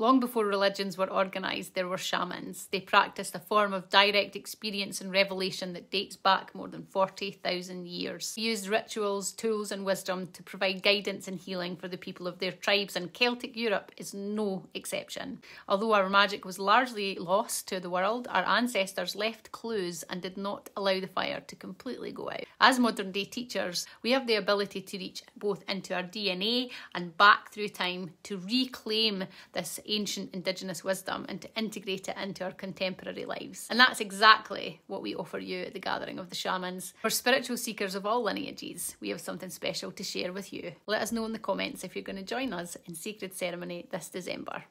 Long before religions were organised, there were shamans. They practiced a form of direct experience and revelation that dates back more than 40,000 years. They used rituals, tools, and wisdom to provide guidance and healing for the people of their tribes, and Celtic Europe is no exception. Although our magic was largely lost to the world, our ancestors left clues and did not allow the fire to completely go out. As modern day teachers, we have the ability to reach both into our DNA and back through time to reclaim this ancient indigenous wisdom and to integrate it into our contemporary lives. And that's exactly what we offer you at the Gathering of the Shamans. For spiritual seekers of all lineages, we have something special to share with you. Let us know in the comments if you're going to join us in Sacred Ceremony this December.